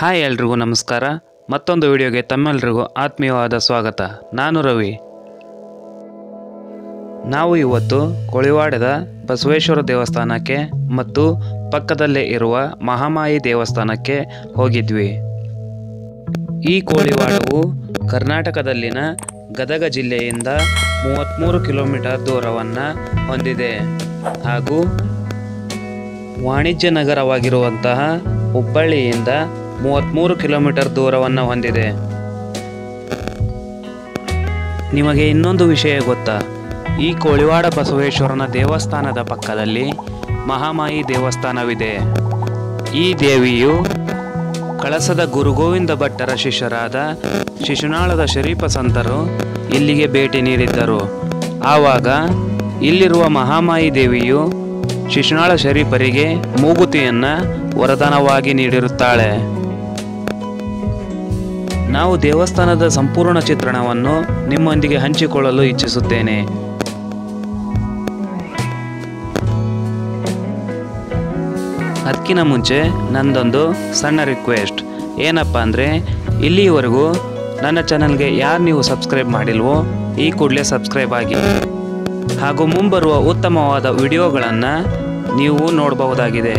Hi ಎಲ್ರಿಗೂ ನಮಸ್ಕಾರ. ಮತ್ತೊಂದು ವಿಡಿಯೋಗೆ ತಮ್ಮೆಲ್ರಿಗೂ ಆತ್ಮೀಯವಾದ ಸ್ವಾಗತ. ನಾನು ರವಿ. ನಾವು ಇವತ್ತು ಕೊಳಿವಾಡದ ಬಸವೇಶ್ವರ ದೇವಸ್ಥಾನಕ್ಕೆ ಮತ್ತು ಪಕ್ಕದಲ್ಲೇ ಇರುವ ಮಹಾಮಾಯಿ ದೇವಸ್ಥಾನಕ್ಕೆ ಹೋಗಿದ್ವಿ. ಈ ಕೋಳಿವಾಡವು ಕರ್ನಾಟಕದಲ್ಲಿನ ಗದಗ ಜಿಲ್ಲೆಯಿಂದ ಮೂವತ್ತ್ಮೂರು ಕಿಲೋಮೀಟರ್ ದೂರವನ್ನು ಹೊಂದಿದೆ. ಹಾಗೂ ವಾಣಿಜ್ಯ ನಗರವಾಗಿರುವಂತಹ ಹುಬ್ಬಳ್ಳಿಯಿಂದ ಮೂವತ್ತ್ಮೂರು ಕಿಲೋಮೀಟರ್ ದೂರವನ್ನು ಹೊಂದಿದೆ. ನಿಮಗೆ ಇನ್ನೊಂದು ವಿಷಯ ಗೊತ್ತಾ? ಈ ಕೋಳಿವಾಡ ಬಸವೇಶ್ವರನ ದೇವಸ್ಥಾನದ ಪಕ್ಕದಲ್ಲಿ ಮಹಾಮಾಯಿ ದೇವಸ್ಥಾನವಿದೆ. ಈ ದೇವಿಯು ಕಳಸದ ಗುರುಗೋವಿಂದ ಭಟ್ಟರ ಶಿಷ್ಯರಾದ ಶಿಶುನಾಳದ ಶರೀಫ ಸಂತರು ಇಲ್ಲಿಗೆ ಭೇಟಿ ನೀಡಿದ್ದರು. ಆವಾಗ ಇಲ್ಲಿರುವ ಮಹಾಮಾಯಿ ದೇವಿಯು ಶಿಶುನಾಳ ಶರೀಫರಿಗೆ ಮೂಗುತಿಯನ್ನು ವರದಾನವಾಗಿ ನೀಡಿರುತ್ತಾಳೆ. ನಾವು ದೇವಸ್ಥಾನದ ಸಂಪೂರ್ಣ ಚಿತ್ರಣವನ್ನು ನಿಮ್ಮೊಂದಿಗೆ ಹಂಚಿಕೊಳ್ಳಲು ಇಚ್ಛಿಸುತ್ತೇನೆ. ಅದಕ್ಕಿಂತ ಮುಂಚೆ ನಂದೊಂದು ಸಣ್ಣ ರಿಕ್ವೆಸ್ಟ್ ಏನಪ್ಪ ಅಂದರೆ ಇಲ್ಲಿಯವರೆಗೂ ನನ್ನ ಚಾನಲ್ಗೆ ಯಾರು ನೀವು ಸಬ್ಸ್ಕ್ರೈಬ್ ಮಾಡಿಲ್ವೋ, ಈ ಕೂಡಲೇ ಸಬ್ಸ್ಕ್ರೈಬ್ ಆಗಿ. ಹಾಗೂ ಮುಂಬರುವ ಉತ್ತಮವಾದ ವಿಡಿಯೋಗಳನ್ನು ನೀವು ನೋಡಬಹುದಾಗಿದೆ.